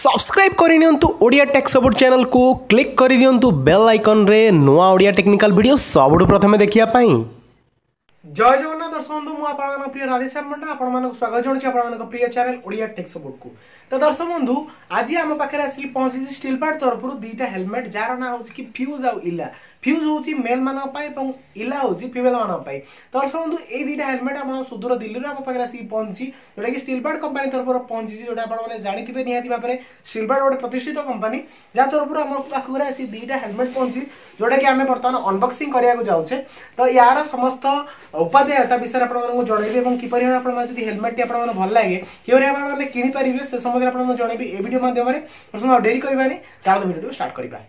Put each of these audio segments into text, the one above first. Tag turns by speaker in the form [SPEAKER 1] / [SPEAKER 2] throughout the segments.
[SPEAKER 1] subscribe कर Odia tech support channel को click कर दिंतु बेल आइकन रे नुआ ओडिया टेक्निकल वीडियो सबुठ प्रथम देखिया पाई जय
[SPEAKER 2] जगन्नाथ दर्शक बंधु मु आपण प्रिय राधेश्याम मंडा आपण मानक स्वागत जणछि आपण मानक प्रिय चैनल ओडिया टेक सपोर्ट को तो दर्शक बंधु आज आम पाखे आसिक पहुंची स्टील पार्ट तरफ दुईटा हेलमेट जार ना हूँ कि फ्यूज आउ इला ফ্ୟୁଜ୍ ହେଉଛି ମେଲ୍ମାନଙ୍କ ପାଇଁ ଏବଂ ଇଲା ହେଉଛି ଫିମେଲ୍ମାନଙ୍କ ପାଇଁ ତ ଶୁଣନ୍ତୁ ଏଇ ଦୁଇଟା ହେଲମେଟ୍ ଆପଣ ସୁଦୂର ଦିଲ୍ଲୀରୁ ଆମ ପାଖରେ ଆସିକି ପହଞ୍ଚିଛି ଯେଉଁଟାକି ସ୍ଟିଲବାର୍ଡ କମ୍ପାନୀ ତରଫରୁ ପହଞ୍ଚିଛି ଯେଉଁଟା ଆପଣମାନେ ଜାଣିଥିବେ ନିହାତି ଭାବରେ ସ୍ଟିଲବାର୍ଡ ଗୋଟେ ପ୍ରତିଷ୍ଠିତ କମ୍ପାନୀ ଯାହା ତରଫରୁ ଆମ ପାଖରେ ଆସି ଦୁଇଟା ହେଲମେଟ୍ ପହଞ୍ଚିଛି ଯେଉଁଟାକି ଆମେ ବର୍ତ୍ତମାନ ଅନବକ୍ସିଂ କରିବାକୁ ଯାଉଛେ ତ ୟାର ସମସ୍ତ ଉପାଦେୟତା ବିଷୟରେ ଆପଣମାନଙ୍କୁ ଜଣେଇବି ଏବଂ କିପରି ଭାବେ ଆପଣମାନେ ଯଦି ହେଲମେଟ୍ଟି ଆପଣମାନଙ୍କୁ ଭଲ ଲାଗେ କିପରି ଭାବେ ଆପଣମାନେ କିଣିପାରିବେ ସେ ସମ୍ବନ୍ଧରେ ଆପଣମାନଙ୍କୁ ଜଣେଇବି ଏ ଭିଡ଼ିଓ ମାଧ୍ୟମରେ ପ୍ରଥମେ ଆଉ ଡେରି କରିବାନି ଚାଲନ୍ତୁ ଭିଡ଼ିଓ ଷ୍ଟାର୍ଟ କରିବା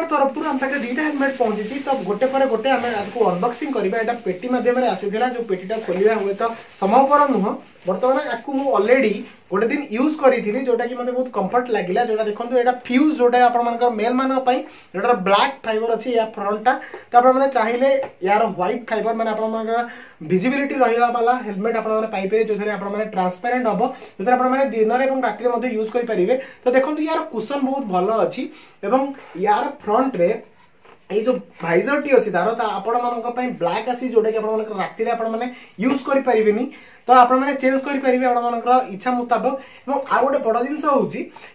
[SPEAKER 2] ଡିମାର୍ଟ ତରଫରୁ ଆମ ପାଖରେ ଦୁଇଟା ହେଲମେଟ୍ ପହଞ୍ଚିଛି ତ ଗୋଟେ ପରେ ଗୋଟେ ଆମେ ଆକୁ ଅନବକ୍ସିଂ କରିବା ଏଇଟା ପେଟି ମାଧ୍ୟମରେ ଆସିଥିଲା ଯେଉଁ ପେଟିଟା ଖୋଲିବା ହୁଏତ ସମ୍ଭବପର ନୁହଁ बर्तमान या अलरेडी गोटे दिन यूज करी जोटा कि मतलब बहुत कम्फर्ट लगे जो देखो ये फ्यूज जो आप मेल मानी जो ब्लाक फाइबर अच्छे या फ्रंटा तो आप चाहिए यार ह्वैट फाइबर मैंने भिजिलिट रहा हेलमेट आप जो आप ट्रांसपेरेन्ट हम जो आप दिन में रात यूज करेंगे तो देखो यार कुसन बहुत भल अच्छी यार फ्रंट्रे जो भाइजर टी अच्छी तार आप ब्लाक जोटा कि रात यूज करें तो आपने चेंज करेंगे आप इच्छा मुताबक आउ गोटे बड़ जिनस हूँ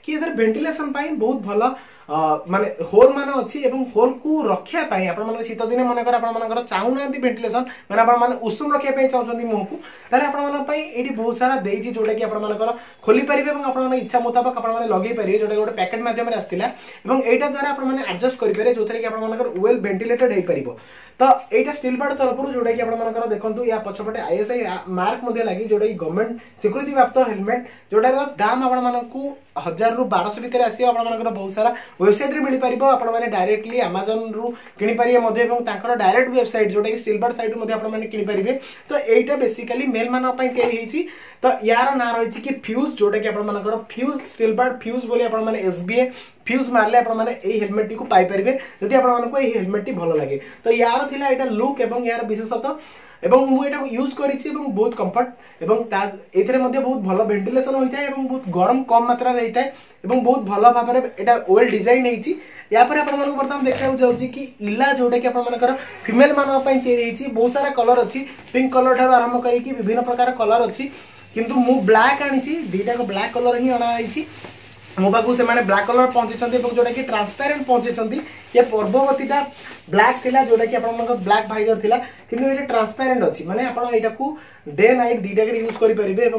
[SPEAKER 2] कि भेन्टिलेसन बहुत भल मानते होल मान अच्छी होल को रखापी आप शीत दिन मन आपर चाहूना भेन्टिलेसन मैंने आपने उषुम रखा चाहते मुह को आपंट बहुत सारा देखिए जोटा कि आपर खोली पारे आपने इच्छा मुताबक आपने लगे पारे जो गोटे पैकेट मध्यम आसाला और यहाँ द्वारा आपजस्ट करेंगे जो थे कि आपर वेल भेन्टिलेटेड हो पार तो यहाँ स्टिल पार्ट तरफ जोटा कि आपर देखो या पचपटे आईएसआई मार्क लगी जोटा कि गवर्नमेंट स्वीकृति प्राप्त हेलमेट जोटार दाम आपण मूँ हजार रु बार भितर आसो आप बहुत सारा वेबसाइट रे मिल पारिबो आपण माने डायरेक्टली Amazon रु किनि पारिए मधे एवं ताकर डायरेक्ट वेबसाइट जोटा कि सिल्वर साइट मधे आपण माने किनि पारिबे तो एटा बेसिकली मेल मान अपन के हिची तो यार ना रहिची कि फ्यूज जोटा कि आपण मानकर फ्यूज सिल्वर फ्यूज बोली आपण माने SBA फ्यूज मारले आपण माने एही हेलमेट टी को पाई पारिबे जदी आपण मानको एही हेलमेट टी भलो लागे तो यार थिला एटा लुक एवं यार विशेषता এবং ମୁଁ ଏଟାକୁ ୟୁଜ୍ କରିଛି ଏବଂ ବହୁତ କମ୍ଫର୍ଟ ଏବଂ ତା ଏଥିରେ ମଧ୍ୟ ବହୁତ ଭଲ ଭେଣ୍ଟିଲେସନ୍ ହୋଇଥାଏ ଏବଂ ବହୁତ ଗରମ କମ୍ ମାତ୍ରାରେ ହେଇଥାଏ ଏବଂ ବହୁତ ଭଲ ଭାବରେ ଏଇଟା ୱେଲ୍ ଡିଜାଇନ୍ ହେଇଛି ଏହାପରେ ଆପଣମାନଙ୍କୁ ବର୍ତ୍ତମାନ ଦେଖିବାକୁ ଯାଉଛି କି ଇଲା ଯେଉଁଟାକି ଆପଣମାନଙ୍କର ଫିମେଲ୍ମାନଙ୍କ ପାଇଁ ତିଆରି ହେଇଛି ବହୁତ ସାରା କଲର୍ ଅଛି ପିଙ୍କ କଲର୍ ଠାରୁ ଆରମ୍ଭ କରିକି ବିଭିନ୍ନ ପ୍ରକାର କଲର୍ ଅଛି କିନ୍ତୁ ମୁଁ ବ୍ଲାକ୍ ଆଣିଛି ଦୁଇଟାକୁ ବ୍ଲାକ୍ କଲର୍ ହିଁ ଅଣାଯାଇଛି ମୋ ପାଖକୁ ସେମାନେ ବ୍ଲାକ୍ କଲର୍ ପହଞ୍ଚିଛନ୍ତି ଏବଂ ଯେଉଁଟାକି ଟ୍ରାନ୍ସପାରେଣ୍ଟ ପହଞ୍ଚିଛନ୍ତି ये पर्ववतीटा ब्लाक थिला जोटा कि आपण ब्लाक भाइजर थिला किंतु ये ट्रांसपेरेंट अछि माने को डे नाइट दीटा के यूज करि परिबे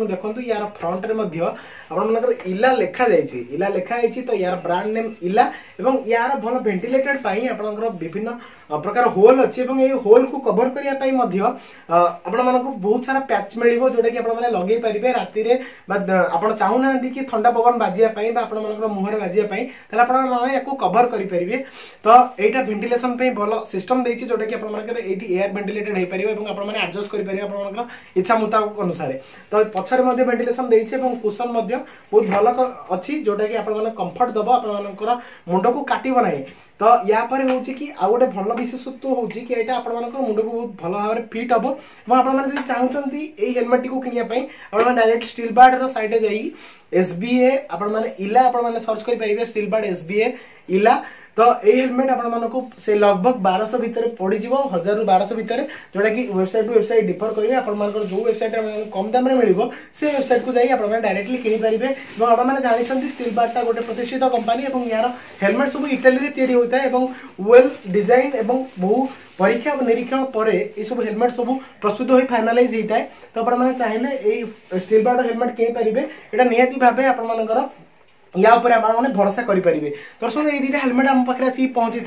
[SPEAKER 2] यार फ्रंट रे मध्य इला लेखा जाइछि इला लेखा तो यार ब्रांड नेम इला यार भल वेंटिलेटेड पाई विभिन्न प्रकार होल अछि एवं होल को कवर करिया पाई बहुत सारा पैच मिल जोटा कि आपण माने लगेई राति रे कि ठंडा पवन बाजिया पाई बा आपण मनकर मुहरे बाजिया पाई तला ତ ଏଇଟା ଭେଣ୍ଟିଲେସନ ପାଇଁ ଭଲ ସିଷ୍ଟମ ଦେଇଛି ଯୋଉଟାକି ଆପଣମାନଙ୍କର ଏଇଠି ଏୟାର ଭେଣ୍ଟିଲେଟେଡ୍ ହେଇପାରିବ ଏବଂ ଆପଣମାନେ ଆଡଜଷ୍ଟ କରିପାରିବେ ଆପଣମାନଙ୍କର ଇଚ୍ଛା ମୁତାବକ ଅନୁସାରେ ତ ପଛରେ ମଧ୍ୟ ଭେଣ୍ଟିଲେସନ ଦେଇଛି ଏବଂ କୁସନ ମଧ୍ୟ ବହୁତ ଭଲ ଅଛି ଯୋଉଟାକି ଆପଣମାନେ କମ୍ଫର୍ଟ ଦେବ ଆପଣମାନଙ୍କର ମୁଣ୍ଡକୁ କାଟିବ ନାହିଁ ତ ୟା ପରେ ହେଉଛି କି ଆଉ ଗୋଟେ ଭଲ ବିଶେଷତ୍ୱ ହେଉଛି କି ଏଇଟା ଆପଣମାନଙ୍କର ମୁଣ୍ଡକୁ ବହୁତ ଭଲ ଭାବରେ ଫିଟ୍ ହେବ ଏବଂ ଆପଣମାନେ ଯଦି ଚାହୁଁଛନ୍ତି ଏଇ ହେଲମେଟଟିକୁ କିଣିବା ପାଇଁ ଆପଣମାନେ ଡାଇରେକ୍ଟ ଷ୍ଟିଲ୍ ବାର୍ଡର ସାଇଡ଼ରେ ଯାଇକି ଏସ୍ ବି ଏ ଆପଣମାନେ ଇଲା ଆପଣମାନେ ସର୍ଚ୍ଚ କରିପାରିବେ Steelbird S B A ଇଲା तो ये हेलमेट आपको से लगभग बारश भितर पड़ी हजार रु बारह भितर जोटा कि वेबसाइट टू वेबसाइट डिफर करेंगे आप जो वेबसाइट कम दाम से वेबसाइट को जाइए आप डायरेक्टली कि पारे और आप जानते स्टिल बार्टा गोटे प्रतिष्ठित कंपनी और यार हेलमेट सब इटाली में तैयारी होता है और वेल डिजाइन ए बहु परीक्षा और निरीक्षण पर यह सब हेलमेट सब प्रस्तुत हो फाइनालाइज होता है तो आप चाहिए ये स्टिल बार्ट हेलमेट किए पारे यहाँ निहती भाव आपर या उपर आम भरोसा करें दर्शक ये दुटा हेलमेट आम पाखे आसिक पहुंची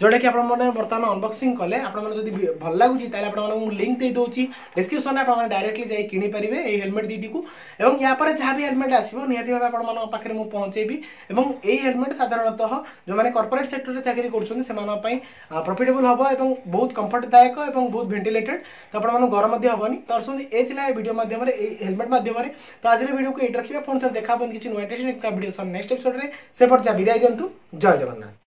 [SPEAKER 2] ଯେଉଁଟାକି ଆପଣମାନେ ବର୍ତ୍ତମାନ ଅନବକ୍ସିଂ କଲେ ଆପଣମାନେ ଯଦି ଭଲ ଲାଗୁଛି ତାହେଲେ ଆପଣମାନଙ୍କୁ ମୁଁ ଲିଙ୍କ୍ ଦେଇଦେଉଛି ଡିସ୍କ୍ରିପ୍ସନ୍ରେ ଆପଣମାନେ ଡାଇରେକ୍ଟଲି ଯାଇ କିଣିପାରିବେ ଏହି ହେଲମେଟ୍ ଦୁଇଟିକୁ ଏବଂ ୟା ପରେ ଯାହା ବି ହେଲମେଟ୍ ଆସିବ ନିହାତି ଭାବେ ଆପଣମାନଙ୍କ ପାଖରେ ମୁଁ ପହଞ୍ଚେଇବି ଏବଂ ଏହି ହେଲମେଟ୍ ସାଧାରଣତଃ ଯେଉଁମାନେ କର୍ପୋରେଟ୍ ସେକ୍ଟରରେ ଚାକିରି କରୁଛନ୍ତି ସେମାନଙ୍କ ପାଇଁ ପ୍ରଫିଟେବୁଲ୍ ହେବ ଏବଂ ବହୁତ କମ୍ଫର୍ଟଦାୟକ ଏବଂ ବହୁତ ଭେଣ୍ଟିଲେଟେଡ୍ ତ ଆପଣମାନଙ୍କୁ ଗରମ ମଧ୍ୟ ହେବନି ତ ଅଛନ୍ତି ଏ ଥିଲା ଏ ଭିଡ଼ିଓ ମାଧ୍ୟମରେ ଏଇ ହେଲମେଟ୍ ମାଧ୍ୟମରେ ତ ଆଜିର ଭିଡ଼ିଓକୁ ଏଇଠି ରଖିବା ପୁଣି ଥରେ ଦେଖା ହେବନି କିଛି ନୂଆ ଟେଷ୍ଟ ଭିଡ଼ିଓ ନେକ୍ସଟ ଏପିସୋଡ଼ରେ ସେପଟ ଯା ବିଦାୟ ଦିଅନ୍ତୁ ଜୟ ଜଗନ୍ନାଥ